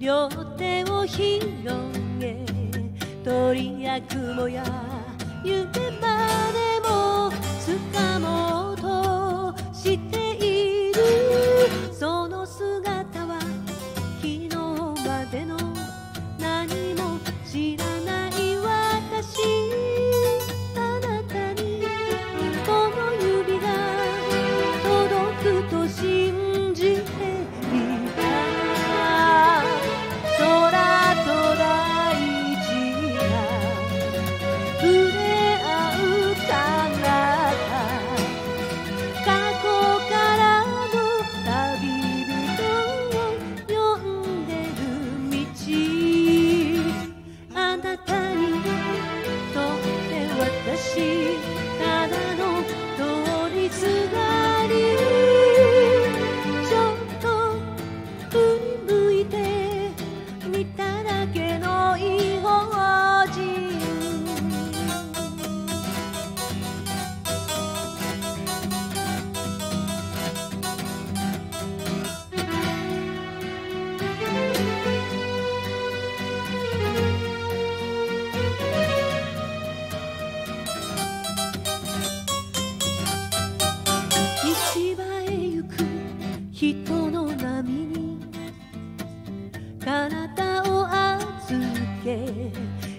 両手を広げ鳥や雲や夢ま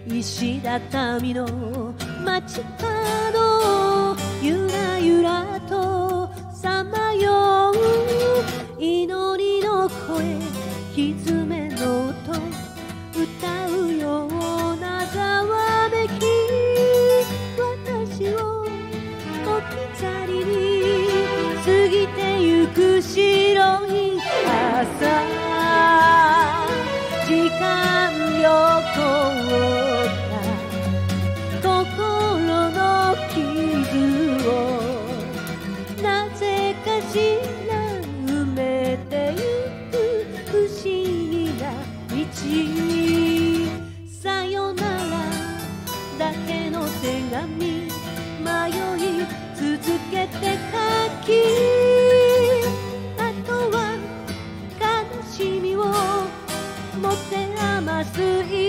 石畳の街角ゆらゆらとさまよう祈りの声ひずめの音歌うようなざわめき私を置き去りに過ぎてゆく白い朝時間だけの手紙迷い続けて書きあとは悲しみを持て余す